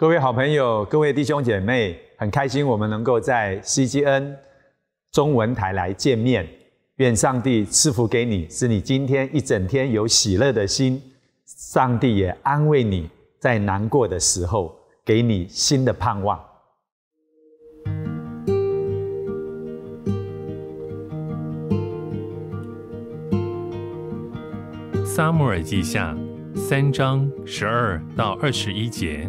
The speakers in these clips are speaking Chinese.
各位好朋友，各位弟兄姐妹，很开心我们能够在 CGN 中文台来见面。愿上帝赐福给你，使你今天一整天有喜乐的心。上帝也安慰你在难过的时候，给你新的盼望。撒母耳记下三章十二到二十一节。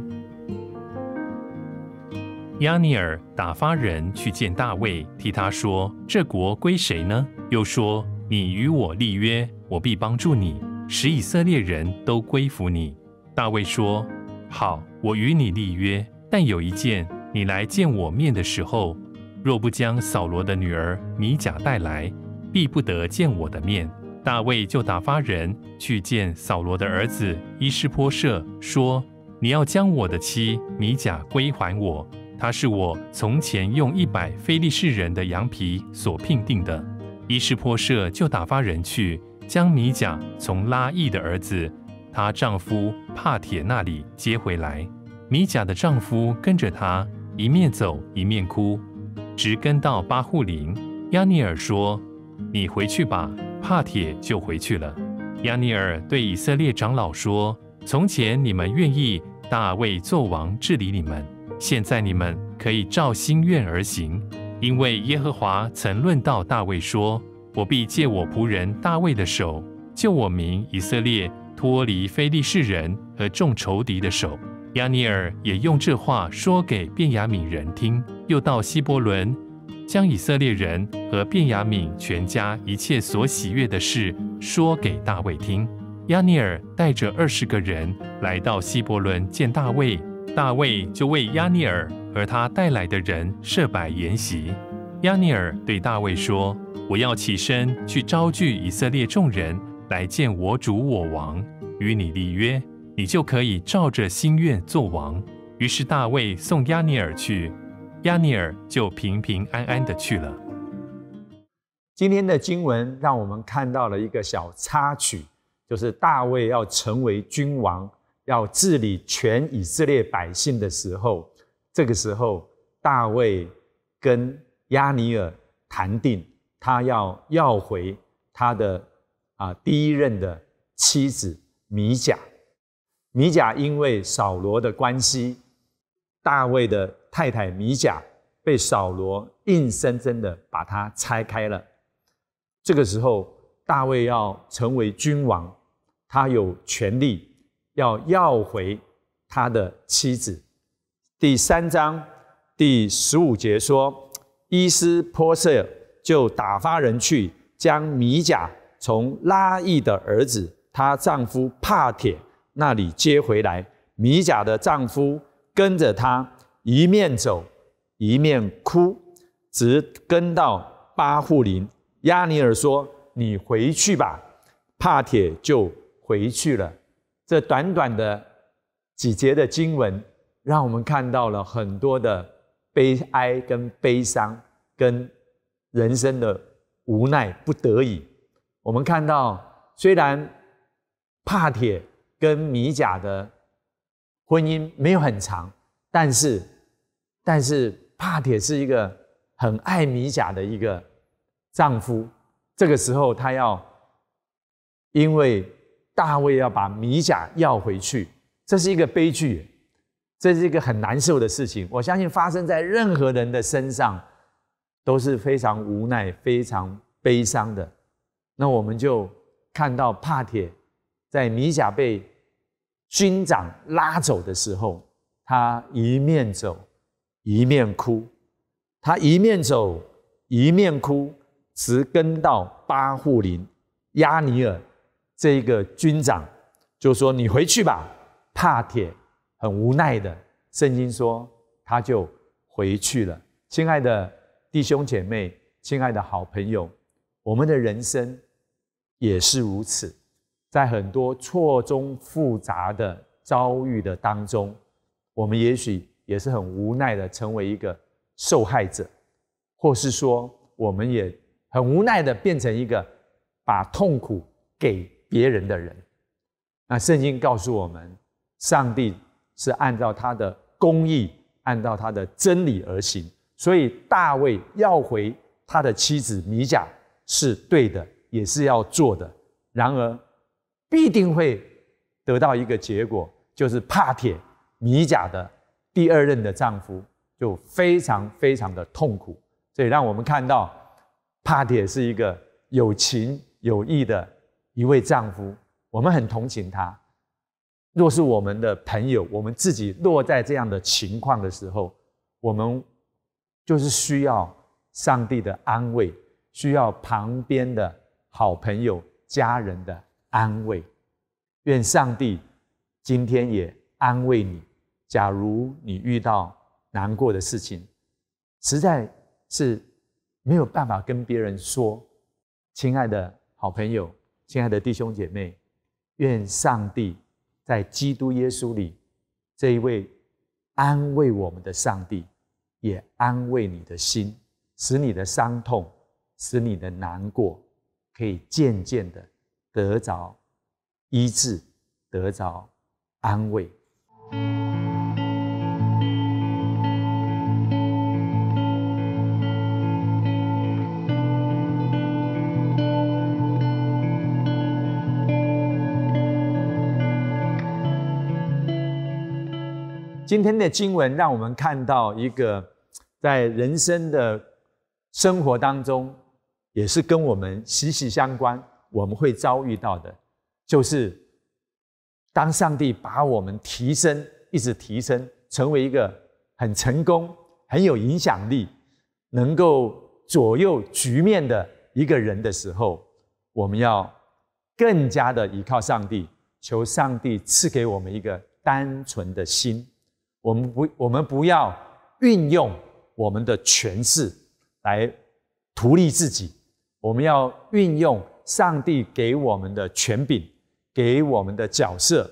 亚尼尔打发人去见大卫，替他说：“这国归谁呢？”又说：“你与我立约，我必帮助你，使以色列人都归服你。”大卫说：“好，我与你立约，但有一件，你来见我面的时候，若不将扫罗的女儿米甲带来，必不得见我的面。”大卫就打发人去见扫罗的儿子伊施波设，说：“你要将我的妻米甲归还我，他是我从前用一百非利士人的羊皮所聘定的。”伊施波设就打发人去将米甲从拉亿的儿子她丈夫帕铁那里接回来。米甲的丈夫跟着她，一面走一面哭，直跟到巴户林。亚尼尔说：“你回去吧。”帕铁就回去了。亚尼尔对以色列长老说：“从前你们愿意大卫做王治理你们，现在你们可以照心愿而行，因为耶和华曾论到大卫说：‘我必借我仆人大卫的手，救我民以色列脱离非利士人和众仇敌的手。’”亚尼尔也用这话说给便雅悯人听，又到希伯伦。将以色列人和便雅悯全家一切所喜悦的事说给大卫听。亚尼尔带着二十个人来到希伯伦见大卫，大卫就为亚尼尔和他带来的人设摆筵席。亚尼尔对大卫说：“我要起身去招聚以色列众人来见我主我王，与你立约，你就可以照着心愿做王。”于是大卫送亚尼尔去。亚尼尔就平平安安的去了。今天的经文让我们看到了一个小插曲，就是大卫要成为君王，要治理全以色列百姓的时候，这个时候大卫跟亚尼尔谈定，他要要回他的啊第一任的妻子米甲。米甲因为扫罗的关系，大卫的。太太米甲被扫罗硬生生的把他拆开了。这个时候，大卫要成为君王，他有权利要要回他的妻子。第三章第十五节说：“伊斯波瑟就打发人去，将米甲从拉亿的儿子她丈夫帕铁那里接回来。米甲的丈夫跟着他。”一面走，一面哭，直跟到巴户林。亚尼尔说：“你回去吧。”帕铁就回去了。这短短的几节的经文，让我们看到了很多的悲哀、跟悲伤、跟人生的无奈、不得已。我们看到，虽然帕铁跟米甲的婚姻没有很长。但是，但是帕铁是一个很爱米甲的一个丈夫。这个时候，他要因为大卫要把米甲要回去，这是一个悲剧，这是一个很难受的事情。我相信发生在任何人的身上都是非常无奈、非常悲伤的。那我们就看到帕铁在米甲被军长拉走的时候。他一面走，一面哭。他一面走，一面哭，直跟到巴户林。亚尼尔这个军长就说：“你回去吧。”帕铁很无奈的，圣经说他就回去了。亲爱的弟兄姐妹，亲爱的好朋友，我们的人生也是如此，在很多错综复杂的遭遇的当中。我们也许也是很无奈的成为一个受害者，或是说，我们也很无奈的变成一个把痛苦给别人的人。那圣经告诉我们，上帝是按照他的公义，按照他的真理而行。所以大卫要回他的妻子米甲是对的，也是要做的。然而必定会得到一个结果，就是帕铁米甲的第二任的丈夫就非常非常的痛苦。所以让我们看到帕铁是一个有情有义的一位丈夫，我们很同情他。若是我们的朋友，我们自己落在这样的情况的时候，我们就是需要上帝的安慰，需要旁边的好朋友、家人的安慰。愿上帝今天也安慰你。假如你遇到难过的事情，实在是没有办法跟别人说，亲爱的好朋友、亲爱的弟兄姐妹，愿上帝。在基督耶稣里，这一位安慰我们的上帝，也安慰你的心，使你的伤痛，使你的难过，可以渐渐的得着医治，得着安慰。今天的经文让我们看到一个在人生的生活当中，也是跟我们息息相关。我们会遭遇到的，就是当上帝把我们提升，一直提升，成为一个很成功、很有影响力、能够左右局面的一个人的时候，我们要更加的依靠上帝，求上帝赐给我们一个单纯的心。我们不，我们不要运用我们的权势来图利自己。我们要运用上帝给我们的权柄、给我们的角色、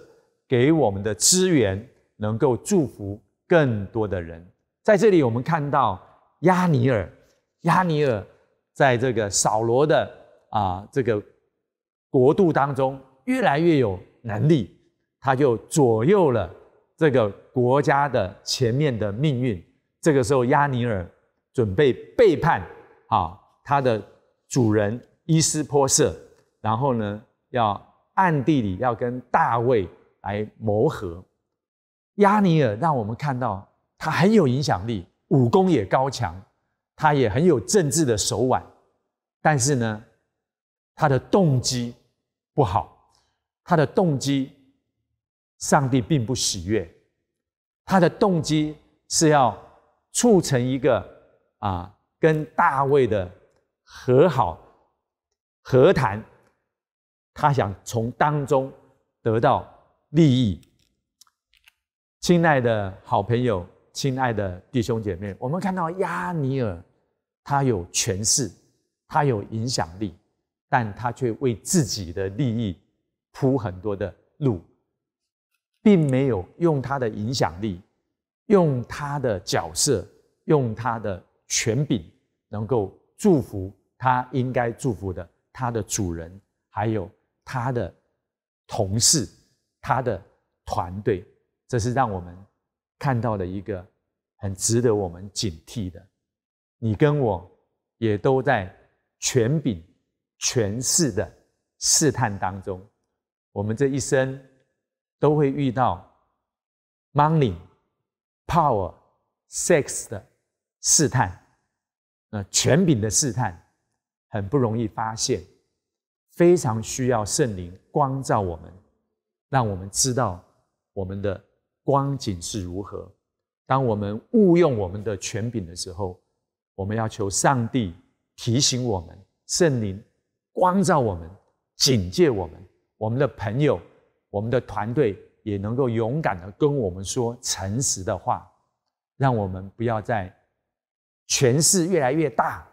给我们的资源，能够祝福更多的人。在这里，我们看到亚尼尔，亚尼尔在这个扫罗的啊这个国度当中，越来越有能力，他就左右了。这个国家的前面的命运，这个时候亚尼尔准备背叛啊，他的主人伊斯波瑟，然后呢，要暗地里要跟大卫来谋和。亚尼尔让我们看到他很有影响力，武功也高强，他也很有政治的手腕，但是呢，他的动机不好，他的动机。上帝并不喜悦，他的动机是要促成一个啊跟大卫的和好和谈，他想从当中得到利益。亲爱的好朋友，亲爱的弟兄姐妹，我们看到亚尼尔，他有权势，他有影响力，但他却为自己的利益铺很多的路。并没有用他的影响力，用他的角色，用他的权柄，能够祝福他应该祝福的他的主人，还有他的同事，他的团队。这是让我们看到的一个很值得我们警惕的。你跟我也都在权柄、权势的试探当中，我们这一生。都会遇到 money、power、sex 的试探，那权柄的试探很不容易发现，非常需要圣灵光照我们，让我们知道我们的光景是如何。当我们误用我们的权柄的时候，我们要求上帝提醒我们，圣灵光照我们，警戒我们，我们的朋友。我们的团队也能够勇敢的跟我们说诚实的话，让我们不要在权势越来越大、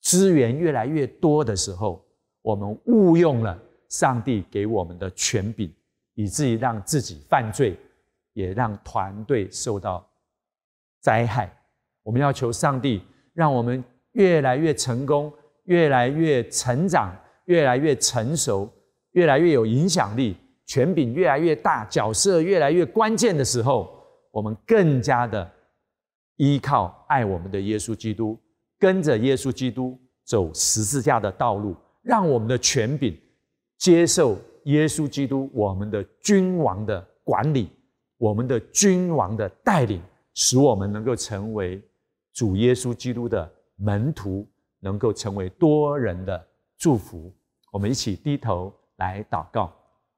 资源越来越多的时候，我们误用了上帝给我们的权柄，以至于让自己犯罪，也让团队受到灾害。我们要求上帝，让我们越来越成功，越来越成长，越来越成熟，越来越有影响力。权柄越来越大，角色越来越关键的时候，我们更加的依靠爱我们的耶稣基督，跟着耶稣基督走十字架的道路，让我们的权柄接受耶稣基督我们的君王的管理，我们的君王的带领，使我们能够成为主耶稣基督的门徒，能够成为多人的祝福。我们一起低头来祷告，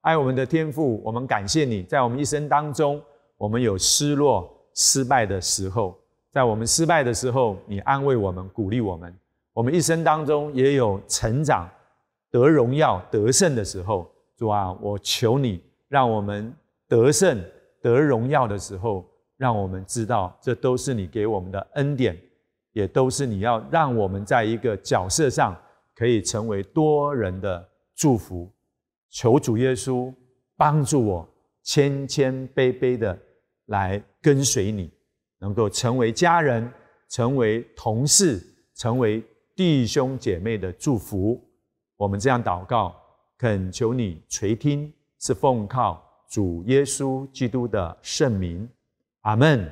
爱我们的天父，我们感谢你在我们一生当中。我们有失落、失败的时候，在我们失败的时候，你安慰我们、鼓励我们；我们一生当中也有成长、得荣耀、得胜的时候。主啊，我求你，让我们得胜、得荣耀的时候，让我们知道，这都是你给我们的恩典，也都是你要让我们在一个角色上可以成为多人的祝福。求主耶稣帮助我，谦谦卑卑的。来跟随你，能够成为家人，成为同事，成为弟兄姐妹的祝福。我们这样祷告，恳求你垂听，是奉靠主耶稣基督的圣名，阿门。